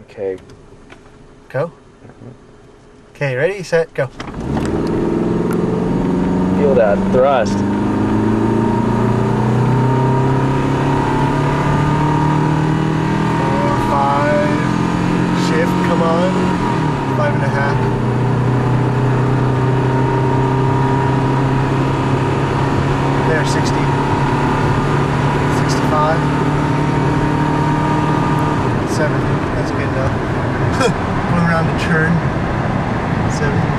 Okay. Go. Okay, ready, set, go. Feel that thrust. Four, five. Shift, come on. Five and a half. There, 60. 70. That's good enough. Going around the turn. 70.